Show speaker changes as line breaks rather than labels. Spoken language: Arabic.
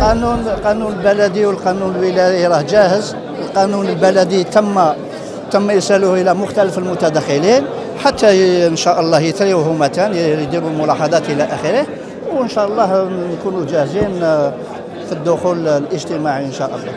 قانون القانون البلدي والقانون الولايي راه جاهز. القانون البلدي تم تم إرساله إلى مختلف المتدخلين حتى إن شاء الله يتريوه متان يديروا الملاحظات إلى آخره. وإن شاء الله نكونوا جاهزين آه، في الدخول الاجتماعي إن شاء الله.